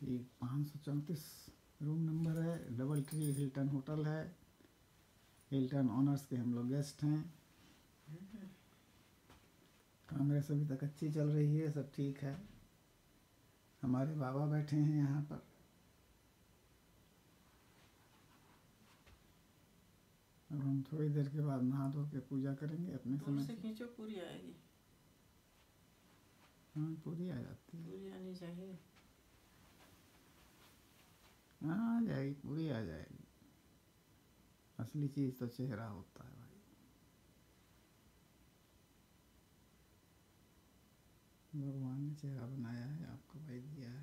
ठीक पाँच सौ चौंतीस रूम नंबर है डबल ट्री हिल्टन होटल है। हिल्टन ऑनर्स के हम लोग गेस्ट हैं। कांग्रेस अभी तक अच्छी चल रही है सब ठीक है। हमारे बाबा बैठे हैं यहाँ पर। अब हम थोड़ी देर के बाद नहा धो के पूजा करेंगे अपने समय से खींचो पूरी आएगी। हाँ पूरी आ जाती है। पूरी आनी हाँ आ जाएगी पूरी आ जाएगी असली चीज़ तो चेहरा होता है भाई। भगवान ने चेहरा बनाया है, आपको भाई दिया है।